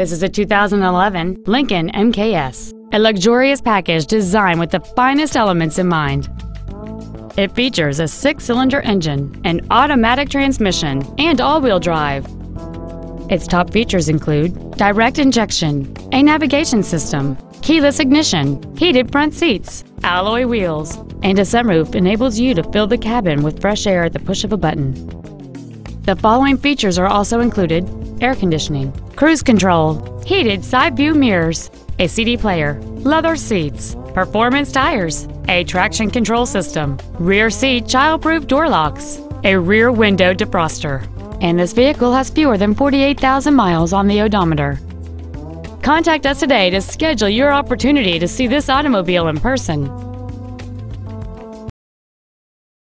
This is a 2011 Lincoln MKS, a luxurious package designed with the finest elements in mind. It features a six-cylinder engine, an automatic transmission, and all-wheel drive. Its top features include direct injection, a navigation system, keyless ignition, heated front seats, alloy wheels, and a sunroof enables you to fill the cabin with fresh air at the push of a button. The following features are also included air conditioning, cruise control, heated side view mirrors, a CD player, leather seats, performance tires, a traction control system, rear seat child-proof door locks, a rear window defroster, and this vehicle has fewer than 48,000 miles on the odometer. Contact us today to schedule your opportunity to see this automobile in person.